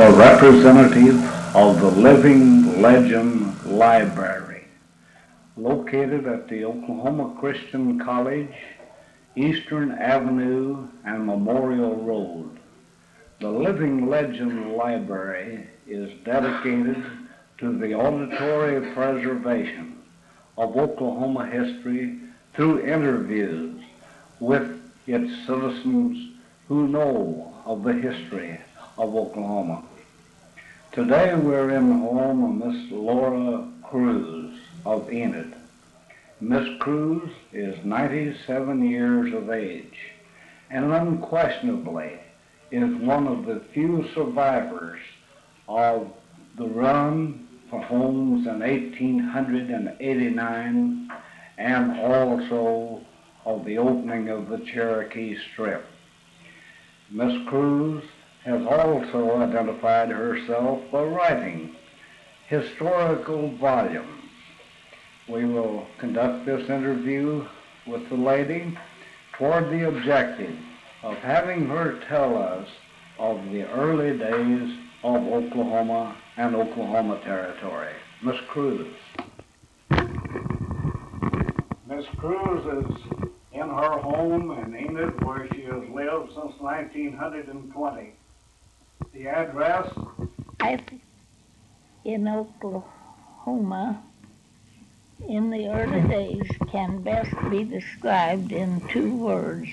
a representative of the Living Legend Library, located at the Oklahoma Christian College, Eastern Avenue and Memorial Road. The Living Legend Library is dedicated to the auditory preservation of Oklahoma history through interviews with its citizens who know of the history of Oklahoma. Today we're in the home of Miss Laura Crews of Enid. Miss Crews is 97 years of age and unquestionably is one of the few survivors of the run for homes in 1889 and also of the opening of the Cherokee Strip. Miss Crews has also identified herself by writing historical volumes. We will conduct this interview with the lady toward the objective of having her tell us of the early days of Oklahoma and Oklahoma Territory. Miss Crews. Miss Crews is in her home and in Enid where she has lived since 1920. The address? I, in Oklahoma, in the early days can best be described in two words.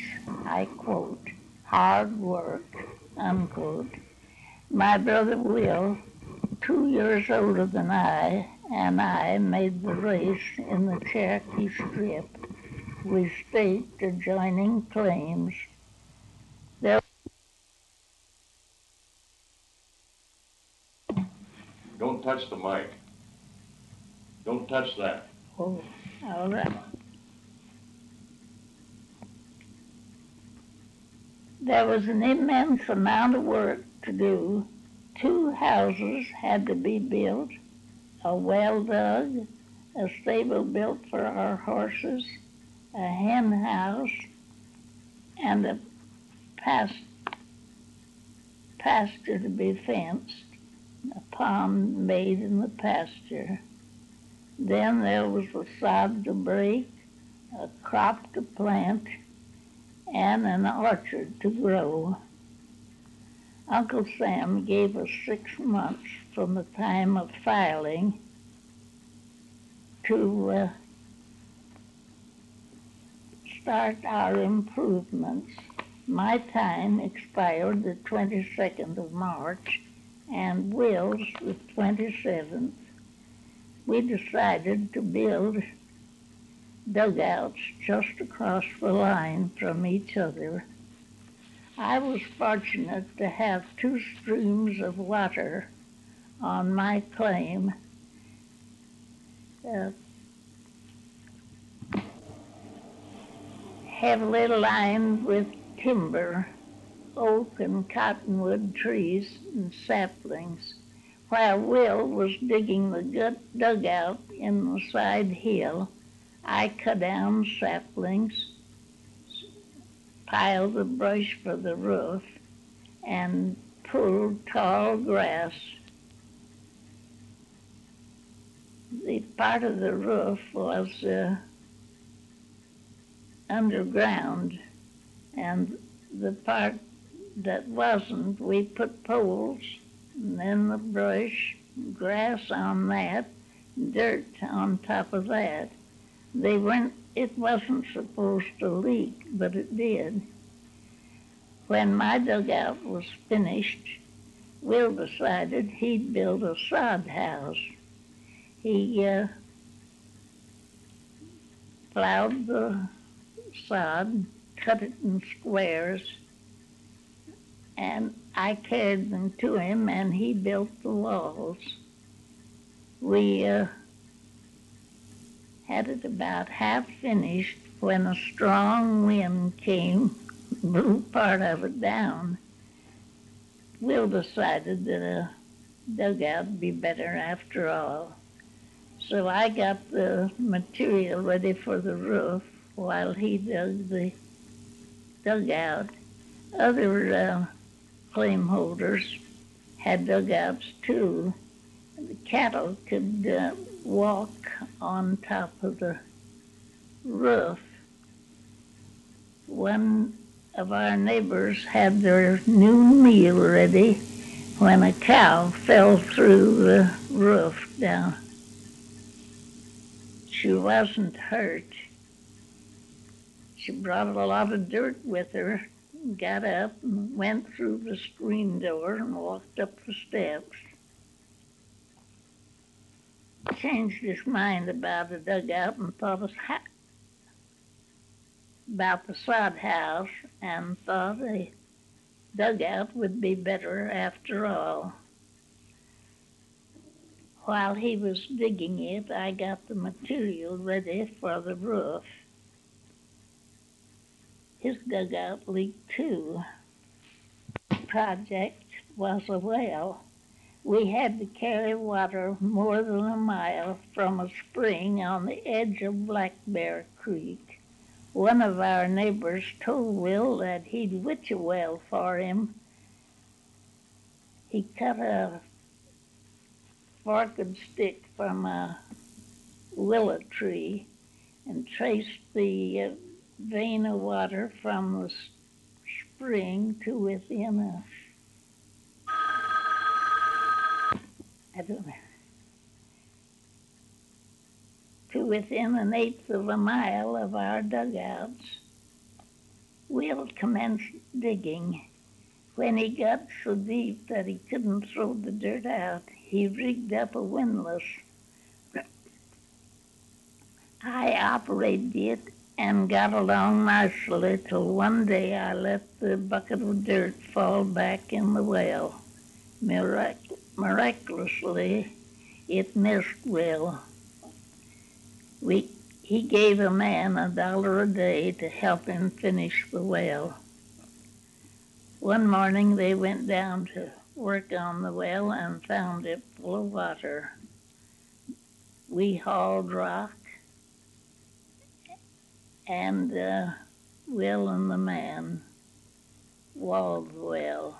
I quote, hard work, unquote. My brother Will, two years older than I, and I made the race in the Cherokee Strip. We staked adjoining claims. There Don't touch the mic. Don't touch that. Oh, all right. There was an immense amount of work to do. Two houses had to be built, a well dug, a stable built for our horses, a hen house, and a past, pasture to be fenced, a pond made in the pasture. Then there was a sod to break, a crop to plant, and an orchard to grow. Uncle Sam gave us six months from the time of filing to uh, start our improvements. My time expired the 22nd of March and Will's the 27th we decided to build dugouts just across the line from each other. I was fortunate to have two streams of water on my claim. Uh, heavily lined with timber, oak and cottonwood trees and saplings while Will was digging the gut dugout in the side hill, I cut down saplings, piled the brush for the roof, and pulled tall grass. The part of the roof was uh, underground, and the part that wasn't, we put poles and then the brush, grass on that, dirt on top of that. They weren't, it wasn't supposed to leak, but it did. When my dugout was finished, Will decided he'd build a sod house. He uh, plowed the sod, cut it in squares, and I carried them to him, and he built the walls. We uh, had it about half finished when a strong wind came, blew part of it down. Will decided that a dugout would be better after all. So I got the material ready for the roof while he dug the dugout. Other uh, claim holders had dugouts too. The cattle could uh, walk on top of the roof. One of our neighbors had their noon meal ready when a cow fell through the roof down. She wasn't hurt. She brought a lot of dirt with her, got up and went through the screen door and walked up the steps changed his mind about the dugout and thought of ha- about the sod house and thought a dugout would be better after all. While he was digging it, I got the material ready for the roof. His dugout leaked too. Project was a well we had to carry water more than a mile from a spring on the edge of Black Bear Creek. One of our neighbors told Will that he'd witch a well for him. He cut a forked stick from a willow tree and traced the uh, vein of water from the spring to within a I don't know, to within an eighth of a mile of our dugouts. Will commenced digging. When he got so deep that he couldn't throw the dirt out, he rigged up a windlass. I operated it and got along nicely till one day I let the bucket of dirt fall back in the well. Mirac- miraculously, it missed Will. We, he gave a man a dollar a day to help him finish the well. One morning they went down to work on the well and found it full of water. We hauled rock and uh, Will and the man walled the well.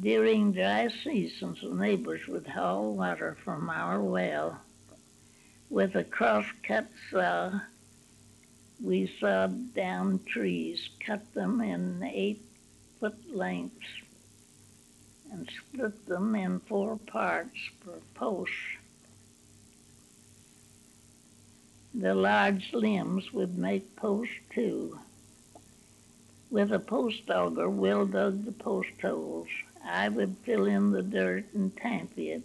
During dry seasons, the neighbors would haul water from our well. With a cross-cut saw, we sawed down trees, cut them in eight-foot lengths, and split them in four parts for posts. The large limbs would make posts too. With a post auger, Will dug the post holes. I would fill in the dirt and tamp it.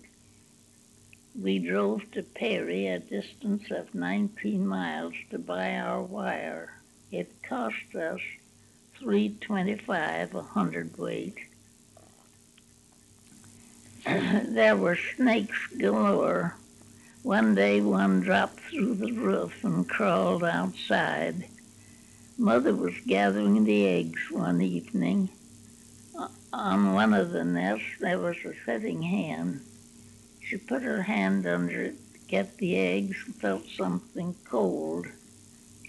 We drove to Perry, a distance of 19 miles, to buy our wire. It cost us 325 a hundredweight. there were snakes galore. One day one dropped through the roof and crawled outside. Mother was gathering the eggs one evening on one of the nests there was a sitting hen. She put her hand under it to get the eggs and felt something cold.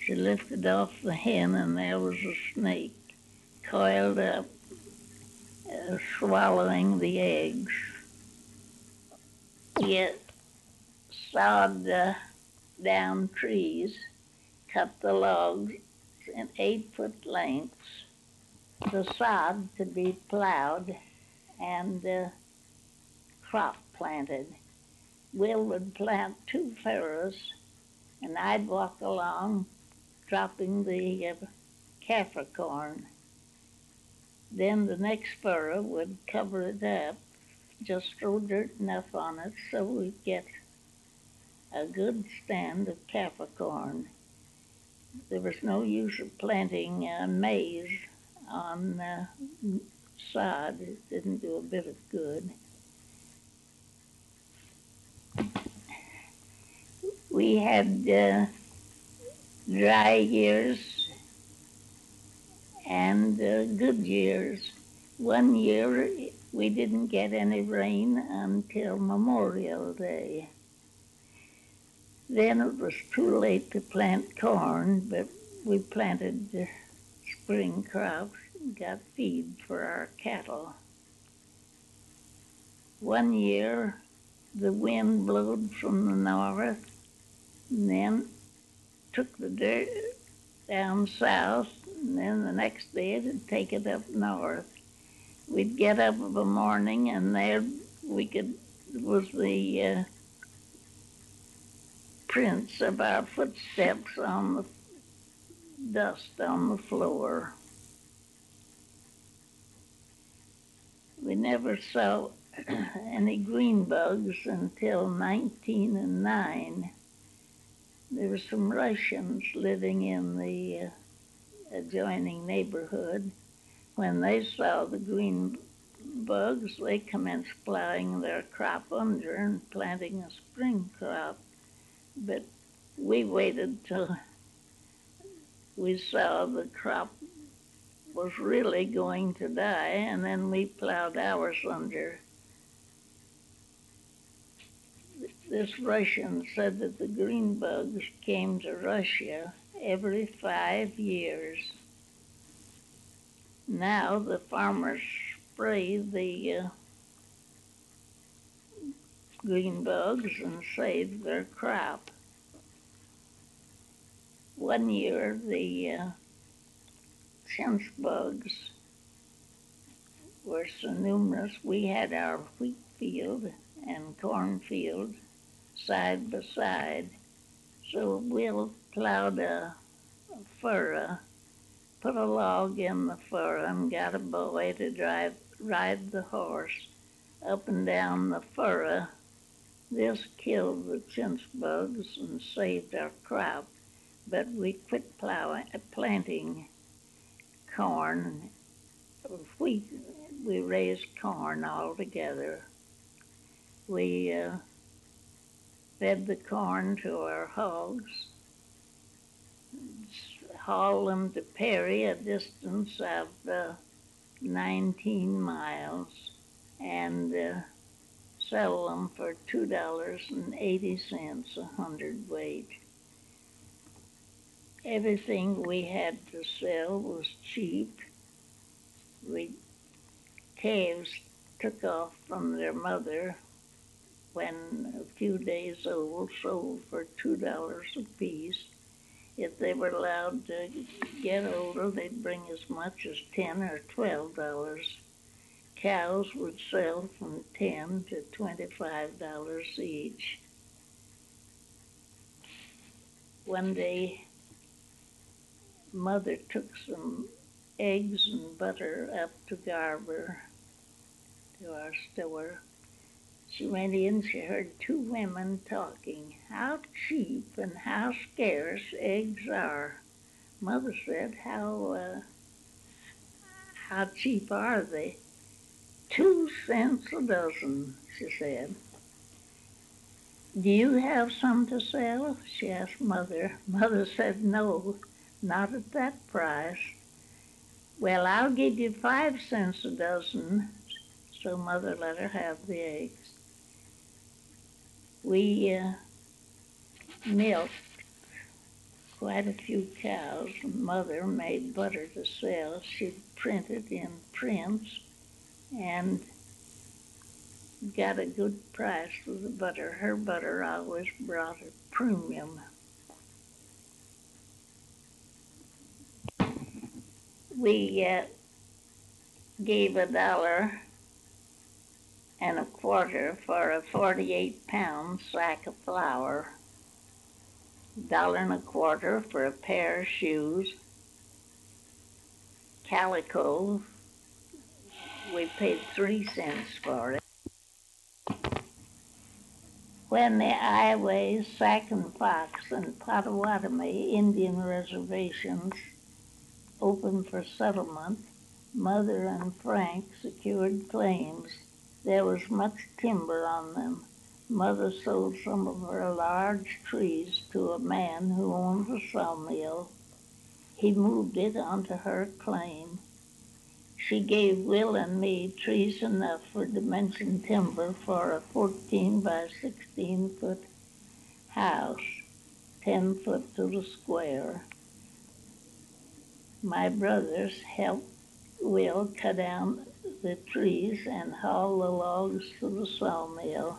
She lifted off the hen and there was a snake coiled up, uh, swallowing the eggs. It sawed uh, down trees, cut the logs in eight foot lengths, the sod to be plowed and uh, crop planted. Will would plant two furrows, and I'd walk along dropping the uh, kaffir corn. Then the next furrow would cover it up, just throw dirt enough on it so we'd get a good stand of kaffir corn. There was no use of planting uh, maize on uh, sod. It didn't do a bit of good. We had uh, dry years and uh, good years. One year we didn't get any rain until Memorial Day. Then it was too late to plant corn, but we planted the spring crops, and got feed for our cattle. One year, the wind blowed from the north and then took the dirt down south, and then the next day it'd take it up north. We'd get up of a morning, and there we could was the uh, prints of our footsteps on the dust on the floor. We never saw any green bugs until 1909. There were some Russians living in the uh, adjoining neighborhood. When they saw the green bugs, they commenced plowing their crop under and planting a spring crop. But we waited till we saw the crop was really going to die, and then we plowed ours under. This Russian said that the green bugs came to Russia every five years. Now the farmers spray the uh, green bugs and save their crop. One year the uh, bugs were so numerous we had our wheat field and corn field side by side. So Will plowed a, a furrow, put a log in the furrow, and got a boy to drive ride the horse up and down the furrow. This killed the chinch bugs and saved our crop, but we quit plowing, planting corn, wheat. We raised corn altogether. We uh, fed the corn to our hogs, hauled them to Perry, a distance of uh, 19 miles, and uh, sell them for $2.80 a hundredweight. Everything we had to sell was cheap. We calves took off from their mother when a few days old sold for two dollars a piece. If they were allowed to get older, they'd bring as much as ten or twelve dollars. Cows would sell from ten to twenty-five dollars each. One day, mother took some eggs and butter up to Garber, to our store. She went in, she heard two women talking, how cheap and how scarce eggs are. Mother said, how, uh, how cheap are they? Two cents a dozen, she said. Do you have some to sell? She asked Mother. Mother said, no, not at that price. Well, I'll give you five cents a dozen. So Mother let her have the eggs we uh, milked quite a few cows. Mother made butter to sell. She printed in prints and got a good price for the butter. Her butter always brought a premium. We uh, gave a dollar and a quarter for a 48 pound sack of flour, dollar and a quarter for a pair of shoes, calico, we paid three cents for it. When the Iowa, Sac and Fox, and Potawatomi Indian reservations opened for settlement, Mother and Frank secured claims there was much timber on them. Mother sold some of her large trees to a man who owned a sawmill. He moved it onto her claim. She gave Will and me trees enough for dimension timber for a 14 by 16 foot house, 10 foot to the square. My brothers helped Will cut down the trees and haul the logs to the sawmill.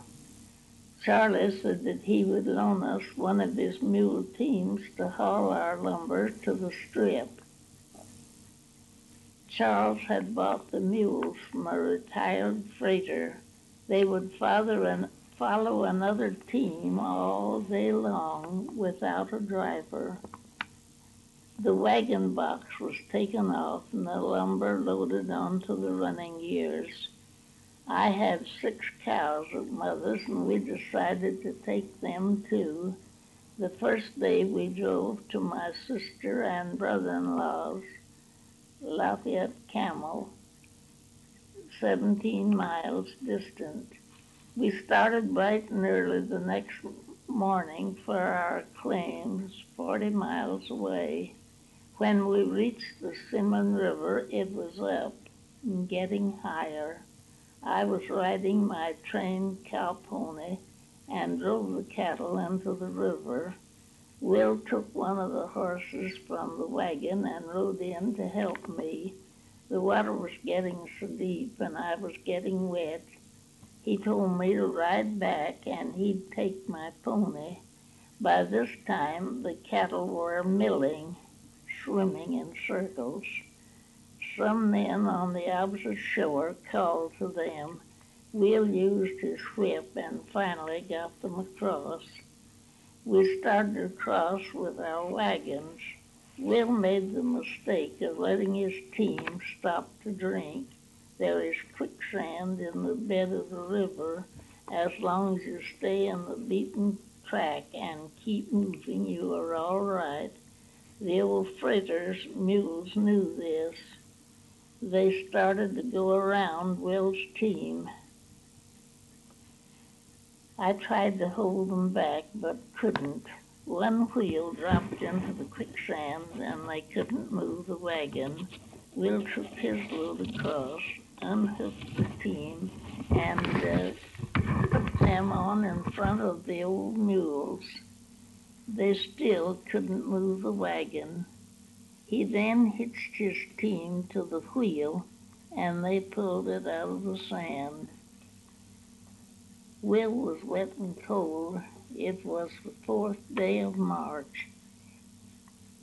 Charlie said that he would loan us one of his mule teams to haul our lumber to the strip. Charles had bought the mules from a retired freighter. They would follow another team all day long without a driver. The wagon box was taken off and the lumber loaded onto the running gears. I had six cows at mother's and we decided to take them too. The first day we drove to my sister and brother-in-law's, Lafayette Camel, 17 miles distant. We started bright and early the next morning for our claims 40 miles away. When we reached the Cimarron River, it was up and getting higher. I was riding my trained cow pony and drove the cattle into the river. Will took one of the horses from the wagon and rode in to help me. The water was getting so deep and I was getting wet. He told me to ride back and he'd take my pony. By this time the cattle were milling, swimming in circles. Some men on the opposite shore called to them. Will used his whip and finally got them across. We started across with our wagons. Will made the mistake of letting his team stop to drink. There is quicksand in the bed of the river. As long as you stay in the beaten track and keep moving, you are all right. The old freighters mules knew this they started to go around Will's team. I tried to hold them back, but couldn't. One wheel dropped into the quicksand, and they couldn't move the wagon. Will took his load across, unhooked the team, and uh, put them on in front of the old mules. They still couldn't move the wagon. He then hitched his team to the wheel and they pulled it out of the sand. Will was wet and cold. It was the fourth day of March.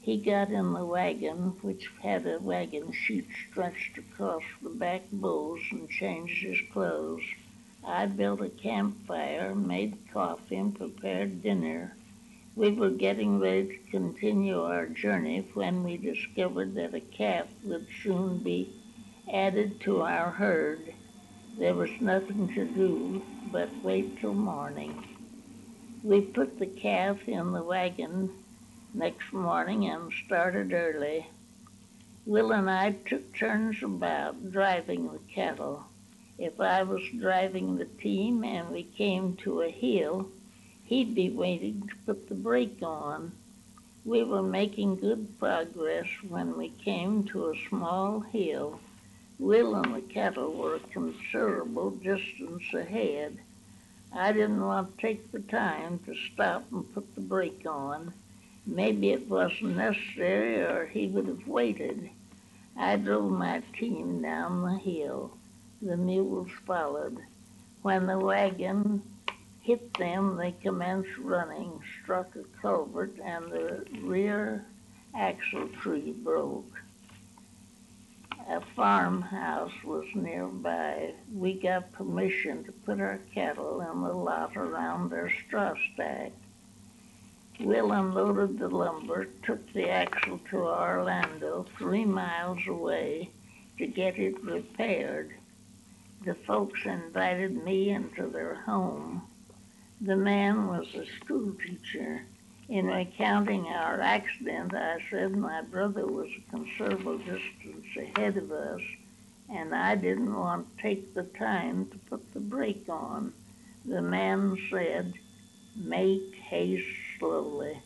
He got in the wagon, which had a wagon sheet stretched across the back bows, and changed his clothes. I built a campfire, made coffee, and prepared dinner. We were getting ready to continue our journey when we discovered that a calf would soon be added to our herd. There was nothing to do but wait till morning. We put the calf in the wagon next morning and started early. Will and I took turns about driving the cattle. If I was driving the team and we came to a hill, he'd be waiting to put the brake on. We were making good progress when we came to a small hill. Will and the cattle were a considerable distance ahead. I didn't want to take the time to stop and put the brake on. Maybe it wasn't necessary or he would have waited. I drove my team down the hill. The mules followed. When the wagon hit them, they commenced running, struck a culvert, and the rear axle tree broke. A farmhouse was nearby. We got permission to put our cattle in the lot around their straw stack. Will unloaded the lumber, took the axle to Orlando, three miles away, to get it repaired. The folks invited me into their home. The man was a school teacher. In recounting our accident, I said my brother was a considerable distance ahead of us, and I didn't want to take the time to put the brake on. The man said, make haste slowly.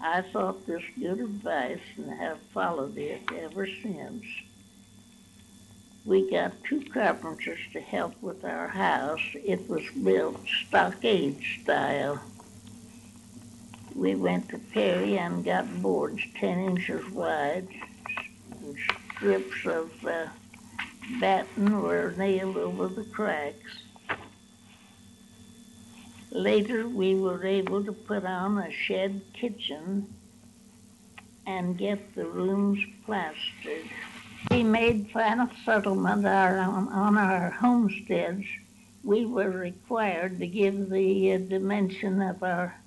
I thought this good advice and have followed it ever since we got two carpenters to help with our house. It was built stockade style. We went to Perry and got boards 10 inches wide, strips of uh, batten were nailed over the cracks. Later, we were able to put on a shed kitchen and get the rooms plastered. We made final settlement on our homesteads. We were required to give the uh, dimension of our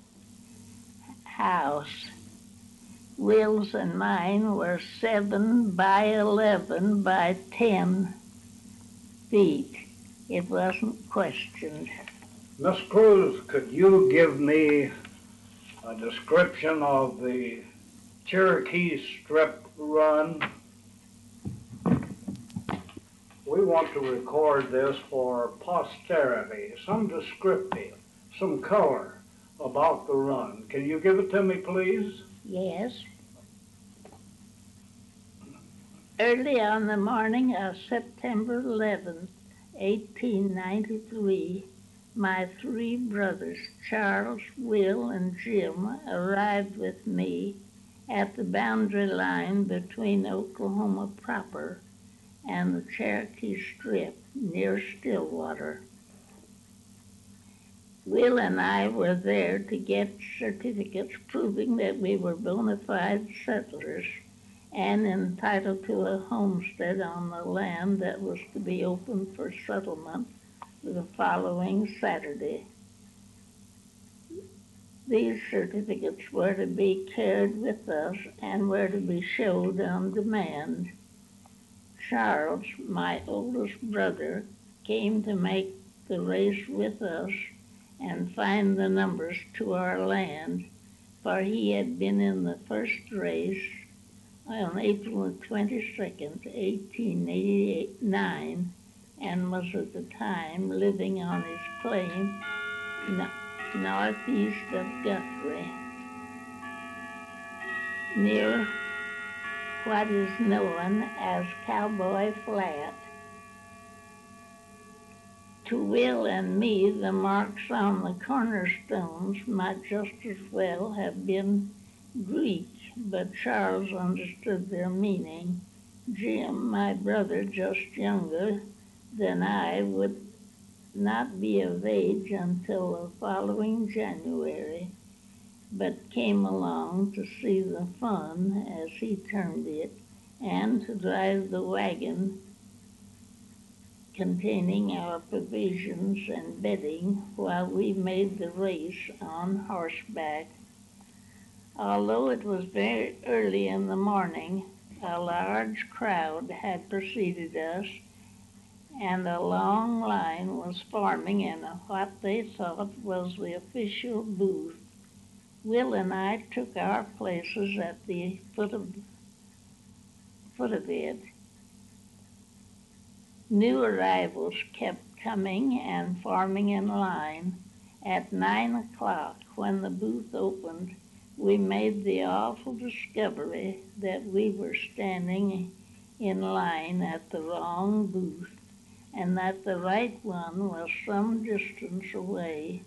house. Will's and mine were seven by eleven by ten feet. It wasn't questioned. Miss Crews, could you give me a description of the Cherokee Strip run? We want to record this for posterity, some descriptive, some color about the run. Can you give it to me, please? Yes. Early on the morning of September 11, 1893, my three brothers, Charles, Will, and Jim, arrived with me at the boundary line between Oklahoma proper and the Cherokee Strip near Stillwater. Will and I were there to get certificates proving that we were bona fide settlers and entitled to a homestead on the land that was to be opened for settlement the following Saturday. These certificates were to be carried with us and were to be showed on demand. Charles, my oldest brother, came to make the race with us and find the numbers to our land, for he had been in the first race on April 22nd, 1889, and was at the time living on his claim no- northeast of Guthrie, near what is known as Cowboy Flat. To Will and me, the marks on the cornerstones might just as well have been Greek, but Charles understood their meaning. Jim, my brother, just younger than I, would not be of age until the following January, but came along to see the fun, as he termed it, and to drive the wagon containing our provisions and bedding while we made the race on horseback. Although it was very early in the morning, a large crowd had preceded us, and a long line was forming in what they thought was the official booth. Will and I took our places at the foot of foot of it. New arrivals kept coming and forming in line. At nine o'clock, when the booth opened, we made the awful discovery that we were standing in line at the wrong booth and that the right one was some distance away.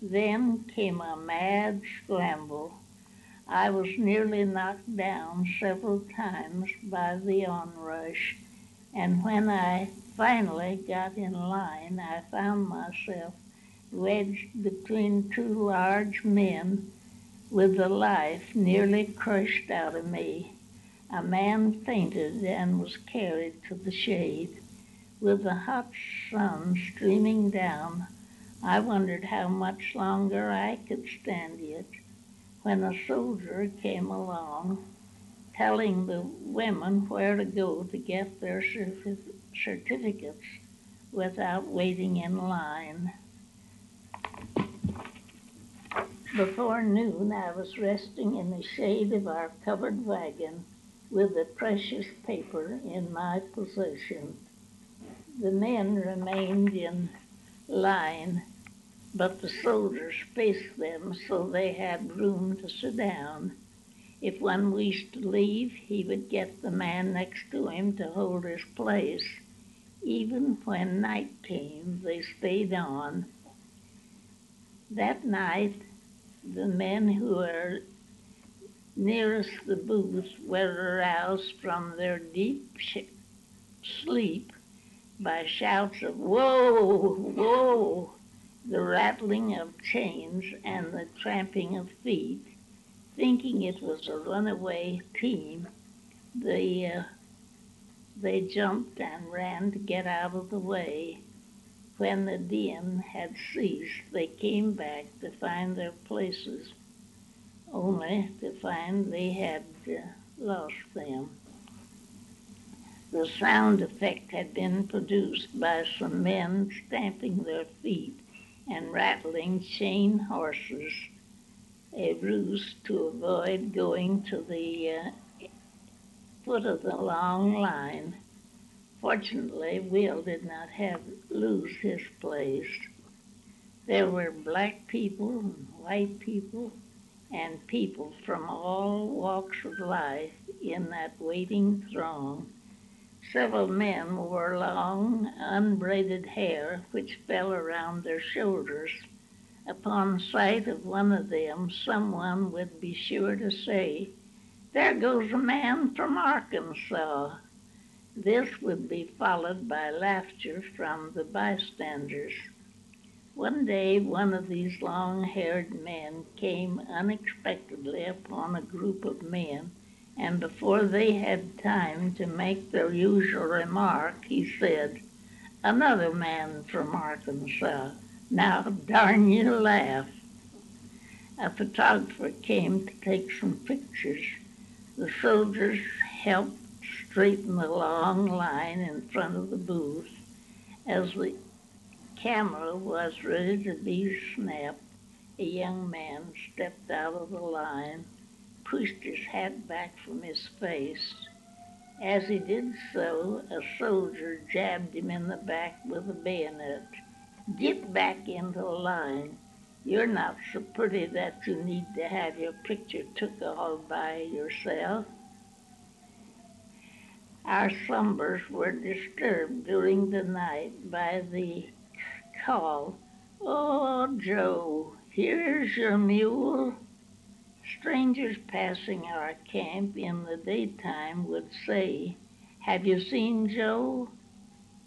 Then came a mad scramble. I was nearly knocked down several times by the onrush, and when I finally got in line, I found myself wedged between two large men with the life nearly crushed out of me. A man fainted and was carried to the shade. With the hot sun streaming down, I wondered how much longer I could stand it when a soldier came along telling the women where to go to get their certificates without waiting in line. Before noon, I was resting in the shade of our covered wagon with the precious paper in my possession. The men remained in line, but the soldiers faced them so they had room to sit down. If one wished to leave, he would get the man next to him to hold his place. Even when night came, they stayed on. That night, the men who were nearest the booth were aroused from their deep sh- sleep by shouts of whoa, whoa, the rattling of chains and the tramping of feet. Thinking it was a runaway team, they, uh, they jumped and ran to get out of the way. When the din had ceased, they came back to find their places, only to find they had uh, lost them. The sound effect had been produced by some men stamping their feet and rattling chain horses, a ruse to avoid going to the uh, foot of the long line. Fortunately, Will did not have lose his place. There were black people and white people and people from all walks of life in that waiting throng. Several men wore long, unbraided hair which fell around their shoulders. Upon sight of one of them, someone would be sure to say, There goes a man from Arkansas. This would be followed by laughter from the bystanders. One day, one of these long haired men came unexpectedly upon a group of men and before they had time to make their usual remark, he said, Another man from Arkansas. Now, darn you, laugh. A photographer came to take some pictures. The soldiers helped straighten the long line in front of the booth. As the camera was ready to be snapped, a young man stepped out of the line pushed his hat back from his face. As he did so, a soldier jabbed him in the back with a bayonet. Get back into line. You're not so pretty that you need to have your picture took all by yourself. Our slumbers were disturbed during the night by the call, Oh, Joe, here's your mule. Strangers passing our camp in the daytime would say, Have you seen Joe?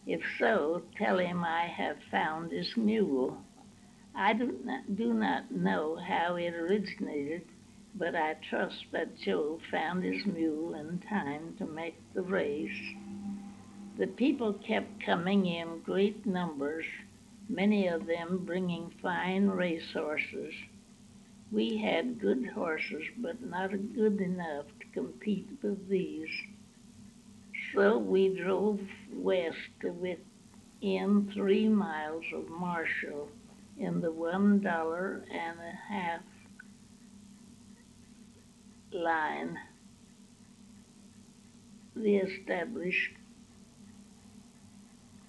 If so, tell him I have found his mule. I do not, do not know how it originated, but I trust that Joe found his mule in time to make the race. The people kept coming in great numbers, many of them bringing fine race horses. We had good horses, but not good enough to compete with these. So we drove west within three miles of Marshall in the one dollar and a half line, the established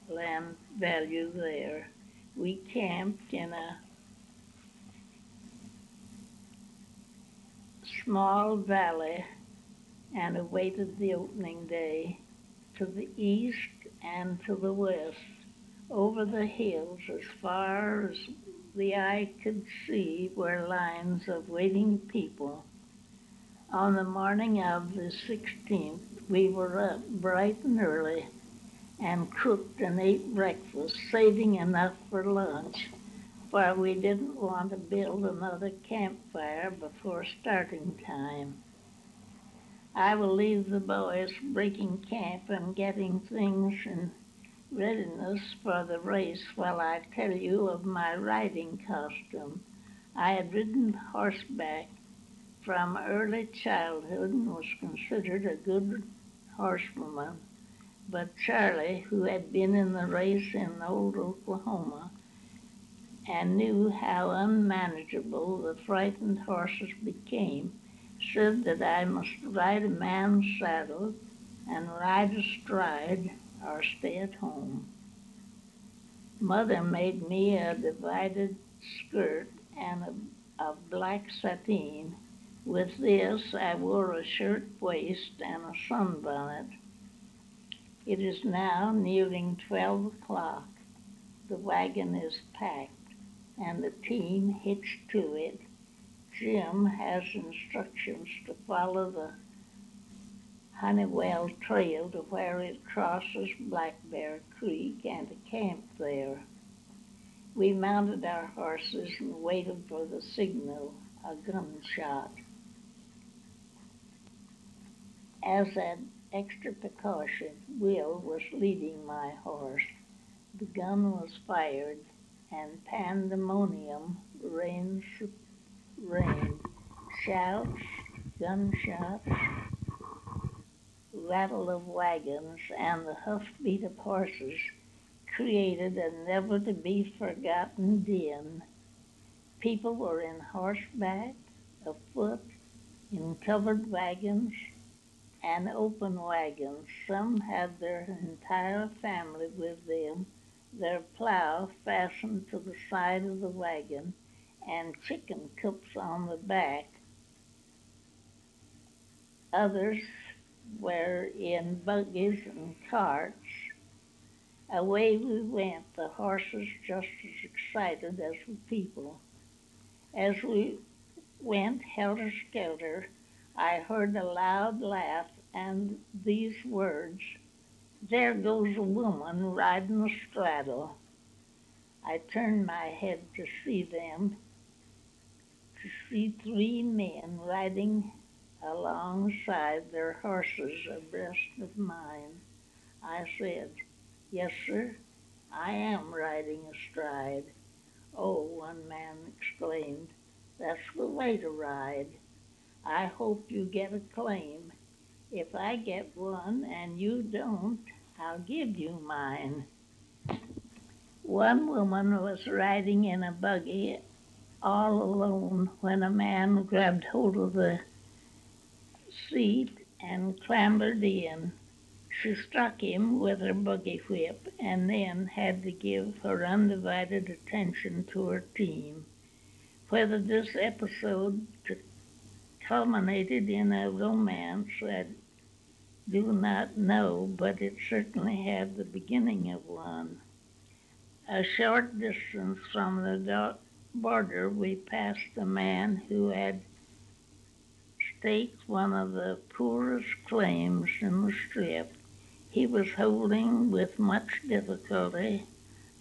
land value there. We camped in a small valley and awaited the opening day. To the east and to the west, over the hills as far as the eye could see, were lines of waiting people. On the morning of the 16th, we were up bright and early and cooked and ate breakfast, saving enough for lunch for we didn't want to build another campfire before starting time. I will leave the boys breaking camp and getting things in readiness for the race while I tell you of my riding costume. I had ridden horseback from early childhood and was considered a good horsewoman. But Charlie, who had been in the race in old Oklahoma, and knew how unmanageable the frightened horses became, said that I must ride a man's saddle and ride astride or stay at home. Mother made me a divided skirt and a, of black sateen. With this, I wore a shirt waist and a sunbonnet. It is now nearing 12 o'clock. The wagon is packed and the team hitched to it. Jim has instructions to follow the Honeywell Trail to where it crosses Black Bear Creek and to camp there. We mounted our horses and waited for the signal, a gunshot. As an extra precaution, Will was leading my horse. The gun was fired and pandemonium reigned, reigned. Shouts, gunshots, rattle of wagons, and the hoofbeat of horses created a never to be forgotten din. People were in horseback, afoot, in covered wagons and open wagons. Some had their entire family with them, their plow fastened to the side of the wagon, and chicken coops on the back. Others were in buggies and carts. Away we went, the horses just as excited as the people. As we went helter-skelter, I heard a loud laugh and these words, There goes a woman riding a straddle. I turned my head to see them, see three men riding alongside their horses abreast of mine. I said, Yes, sir, I am riding astride. Oh, one man exclaimed, That's the way to ride. I hope you get a claim. If I get one and you don't, I'll give you mine. One woman was riding in a buggy all alone when a man grabbed hold of the seat and clambered in. She struck him with her buggy whip and then had to give her undivided attention to her team. Whether this episode culminated in a romance, I do not know, but it certainly had the beginning of one. A short distance from the border, we passed a man who had staked one of the poorest claims in the strip. He was holding, with much difficulty,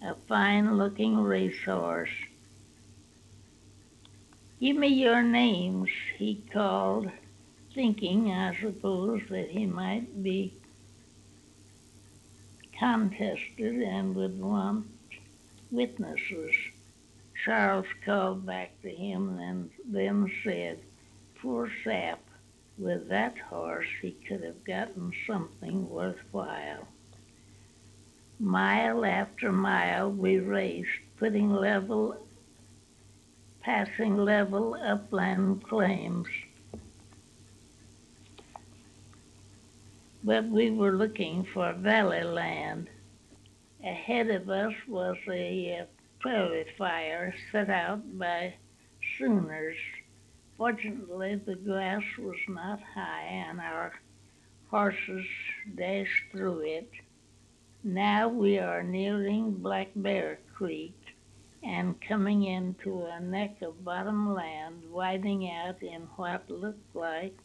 a fine-looking racehorse. Give me your names, he called, thinking, I suppose, that he might be contested and would want witnesses. Charles called back to him and then said, Poor sap, with that horse he could have gotten something worthwhile. Mile after mile we raced, putting level, passing level upland claims but we were looking for valley land. Ahead of us was a uh, fire set out by Sooners. Fortunately, the grass was not high and our horses dashed through it. Now we are nearing Black Bear Creek and coming into a neck of bottom land widening out in what looked like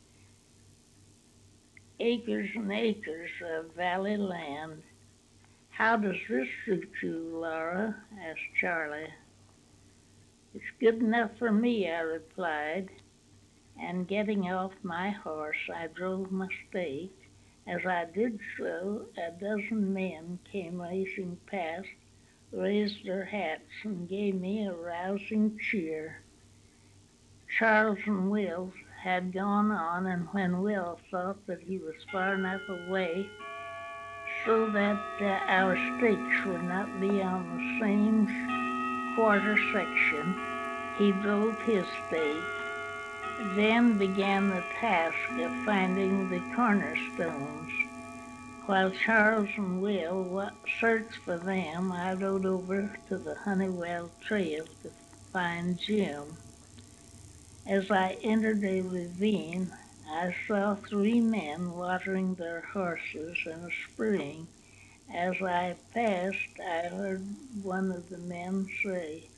acres and acres of valley land. How does this suit you, Laura? asked Charlie. It's good enough for me, I replied, and getting off my horse, I drove my stake. As I did so, a dozen men came racing past, raised their hats, and gave me a rousing cheer. Charles and Will had gone on, and when Will thought that he was far enough away so that uh, our stakes would not be on the same quarter section, he built his stake. Then began the task of finding the cornerstones. While Charles and Will searched for them, I rode over to the Honeywell Trail to find Jim. As I entered a ravine, I saw three men watering their horses in a spring. As I passed, I heard one of the men say,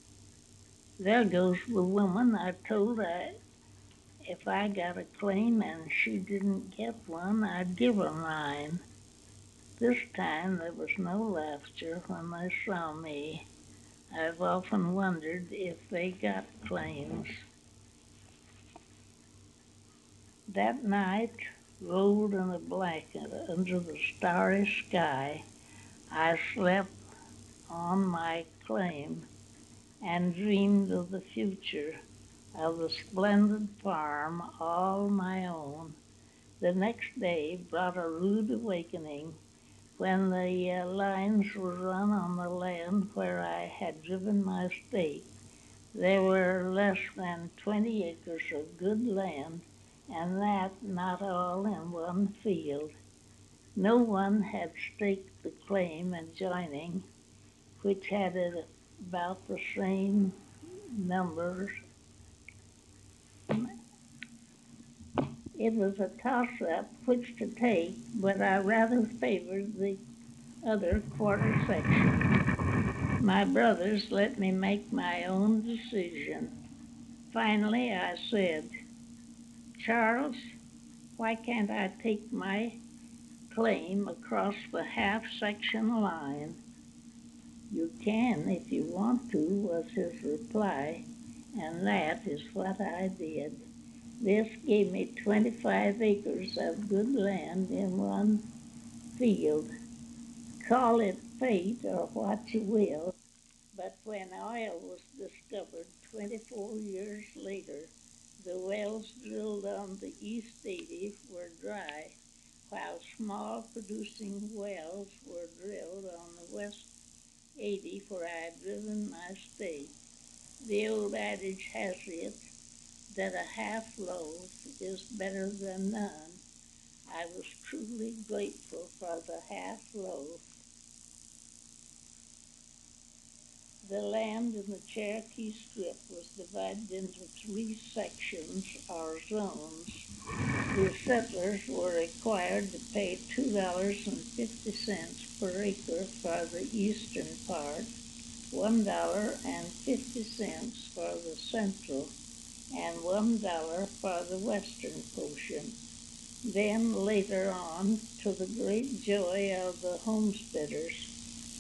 There goes the woman I told I if I got a claim and she didn't get one, I'd give her mine. This time there was no laughter when they saw me. I've often wondered if they got claims. That night, rolled in a blanket under the starry sky, I slept on my claim and dreamed of the future, of the splendid farm all my own. The next day brought a rude awakening when the uh, lines were run on the land where I had driven my stake. There were less than 20 acres of good land, and that not all in one field. No one had staked the claim adjoining, which had about the same numbers. It was a toss-up which to take, but I rather favored the other quarter section. My brothers let me make my own decision. Finally, I said, Charles, why can't I take my claim across the half section line? You can if you want to, was his reply, and that is what I did. This gave me 25 acres of good land in one field. Call it fate or what you will, but when oil was discovered 24 years later, the wells drilled on the East 80 were dry, while small producing wells were drilled on the West 80 where I had driven my stake. The old adage has it that a half loaf is better than none. I was truly grateful for the half loaf. The land in the Cherokee Strip was divided into three sections or zones. The settlers were required to pay $2.50 per acre for the eastern part, $1.50 for the central, and $1 for the western portion. Then later on, to the great joy of the homesteaders,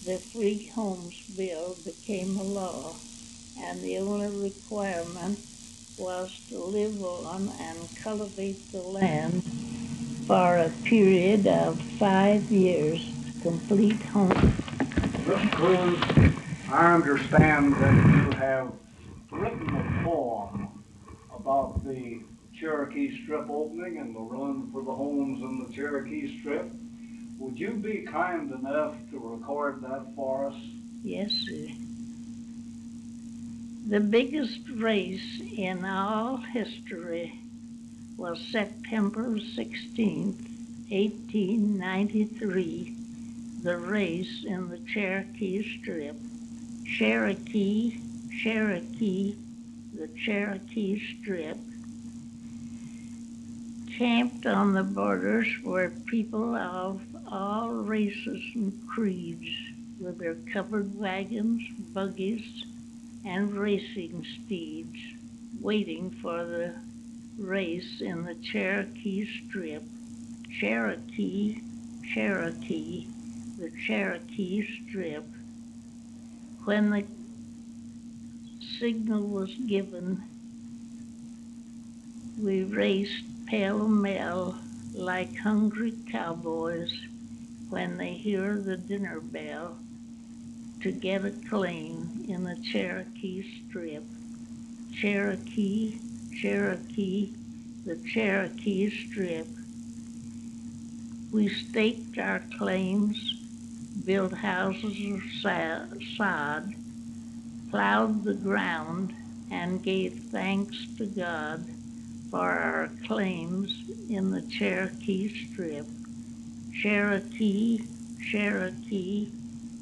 the Free Homes Bill became a law, and the only requirement was to live on and cultivate the land for a period of five years to complete home. Miss Crews, I understand that you have written a poem about the Cherokee Strip opening and the run for the homes in the Cherokee Strip. Would you be kind enough to record that for us? Yes, sir. The biggest race in all history was September 16th, 1893, the race in the Cherokee Strip. Cherokee, Cherokee, the Cherokee Strip. Camped on the borders were people of all races and creeds with their covered wagons, buggies, and racing steeds, waiting for the race in the Cherokee Strip. Cherokee, Cherokee, the Cherokee Strip. When the signal was given, we raced pell mell like hungry cowboys when they hear the dinner bell to get a claim in the Cherokee Strip. Cherokee, Cherokee, the Cherokee Strip. We staked our claims, built houses of sod, plowed the ground, and gave thanks to God for our claims in the Cherokee Strip. Cherokee, Cherokee,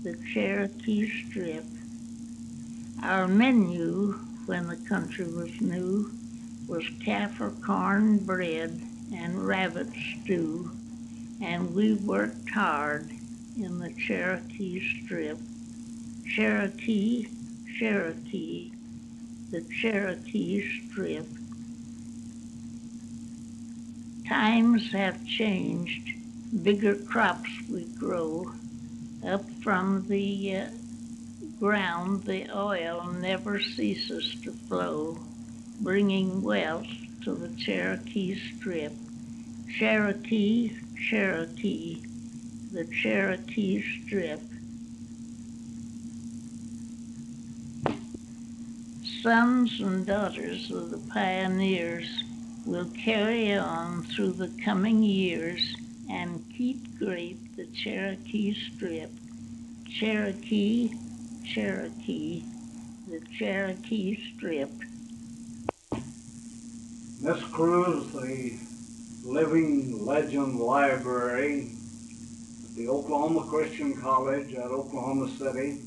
the Cherokee Strip. Our menu when the country was new was Kaffir corn bread and rabbit stew, and we worked hard in the Cherokee Strip. Cherokee, Cherokee, the Cherokee Strip. Times have changed, bigger crops we grow. Up from the uh, ground, the oil never ceases to flow, bringing wealth to the Cherokee Strip. Cherokee, Cherokee, the Cherokee Strip. Sons and daughters of the pioneers will carry on through the coming years and keep great the Cherokee Strip. Cherokee, Cherokee, the Cherokee Strip. Miss Crews, the Living Legend Library at the Oklahoma Christian College at Oklahoma City,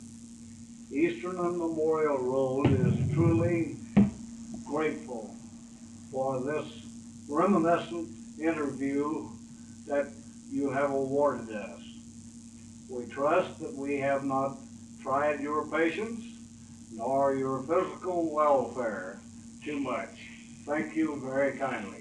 Eastern and Memorial Road is truly grateful for this reminiscent interview that you have awarded us. We trust that we have not tried your patience nor your physical welfare too much. Thank you very kindly.